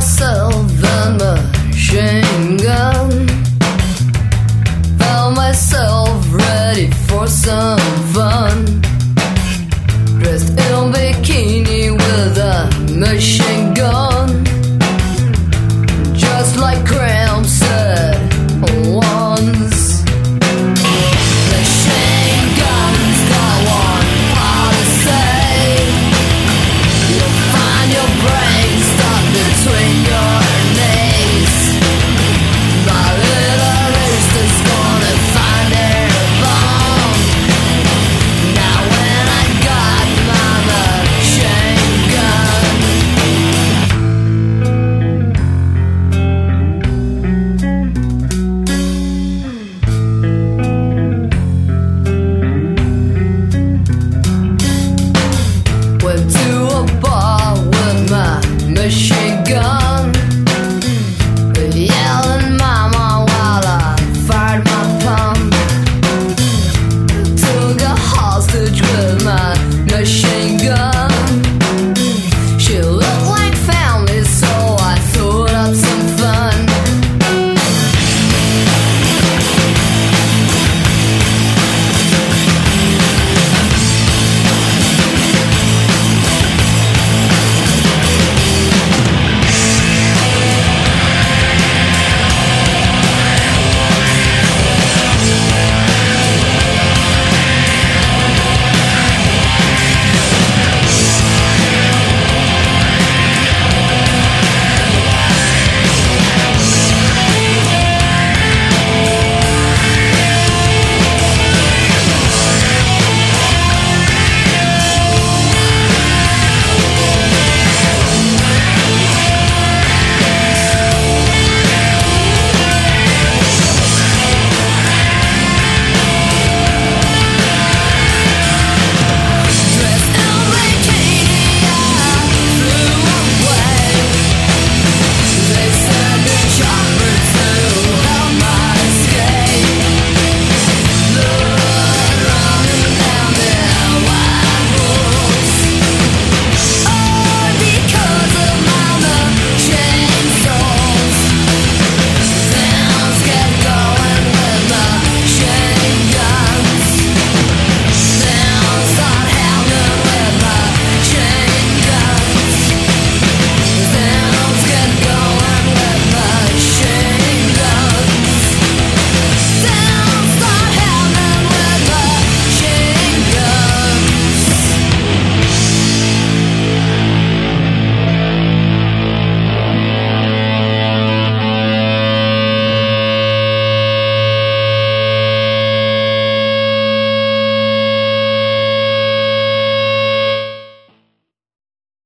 myself a machine gun. Found myself ready for some fun.